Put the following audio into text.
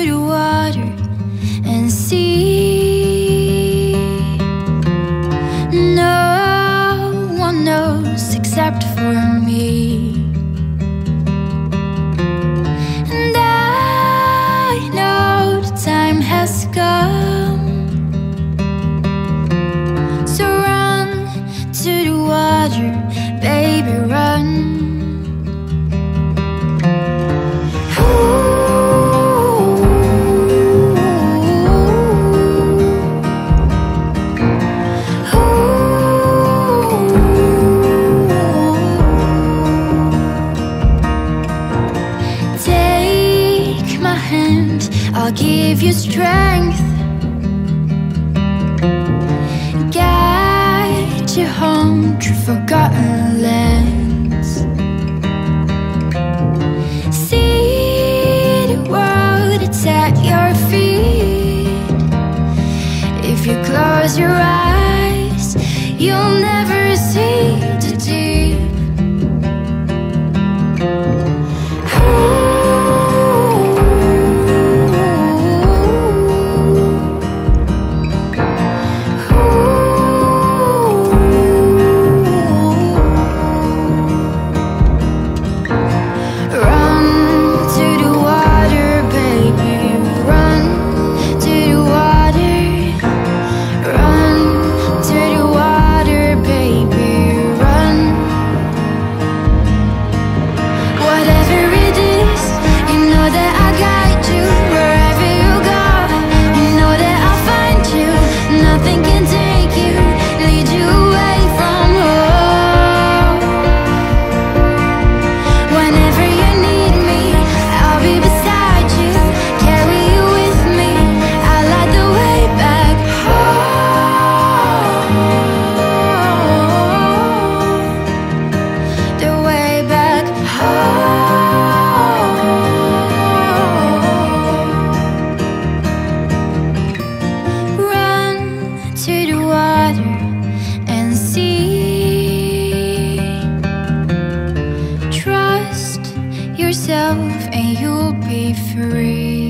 through the water and see. No one knows except for me. And I know the time has come. So run to the water, baby, run. I'll give you strength. Guide you home to forgotten lands. See the world, it's at your feet. If you close your eyes yourself and you'll be free.